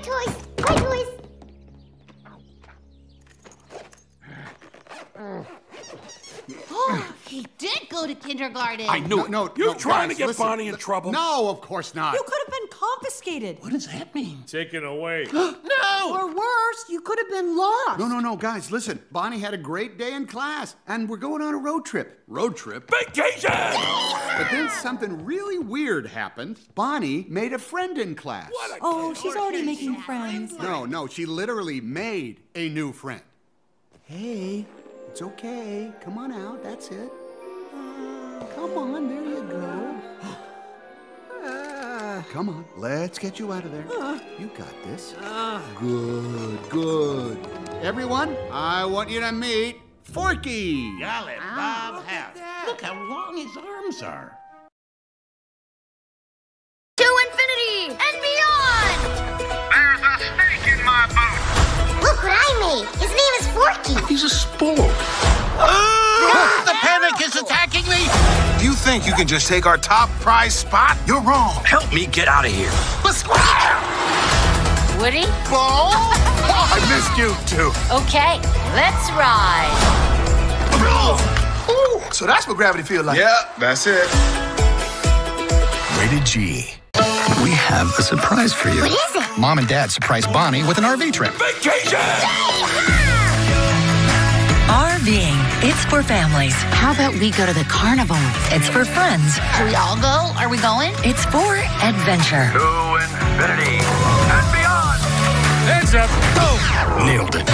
My toys! My toys! He did go to kindergarten. I knew No, it. no, You no, trying guys, to get listen. Bonnie in trouble? No, of course not. You could have been confiscated. What does that mean? Taken away. No! Or worse, you could have been lost. No, no, no, guys, listen. Bonnie had a great day in class, and we're going on a road trip. Road trip? Vacation! But then something really weird happened. Bonnie made a friend in class. What a Oh, she's already making friends. No, no, she literally made a new friend. Hey, it's okay. Come on out. That's it. Come on, there you go. Come on, let's get you out of there. You got this. Good, good. Everyone, I want you to meet Forky. Golly, Bob Harris. Look how long his arms are. To infinity and beyond! There's a snake in my boot. Look what I made! His name is Forky! He's a spork. The panic is attacking me! You think you can just take our top prize spot? You're wrong. Help me get out of here. Let's go! Woody? Ball? I missed you too. Okay, let's ride. Ooh, so that's what gravity feels like. Yeah, that's it. Rated G. We have a surprise for you. What is it? Mom and Dad surprised Bonnie with an RV trip. Vacation! RVing. It's for families. How about we go to the carnival? It's for friends. Should we all go? Are we going? It's for adventure. To infinity and beyond. Hands up. Go. Nailed it.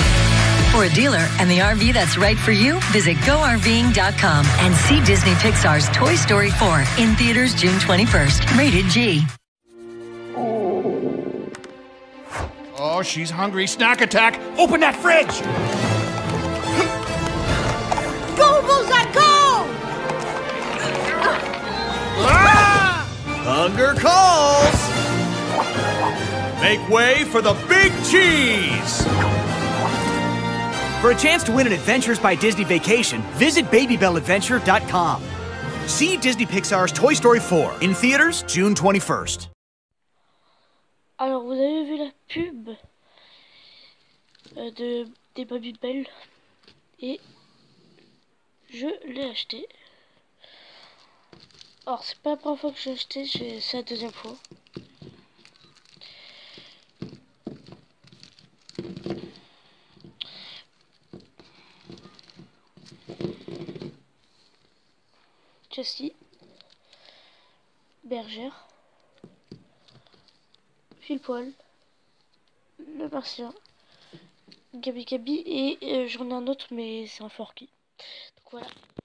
For a dealer and the RV that's right for you, visit GoRVing.com and see Disney Pixar's Toy Story 4 in theaters June 21st. Rated G. Oh, she's hungry. Snack attack. Open that fridge. Go, Bullseye, go! Hunger calls. Make way for the big cheese. For a chance to win an Adventures by Disney vacation, visit BabybelAdventure.com. See Disney Pixar's Toy Story 4 in theaters June 21st. Alors, vous avez vu la pub euh, de, des Babybel et je l'ai acheté. Alors, c'est pas la première fois que j'ai acheté, c'est la deuxième fois. Jessie, Bergère, Phil-Poil, le Martien, Gabi Gabi et euh, j'en ai un autre mais c'est un Forky. Voilà.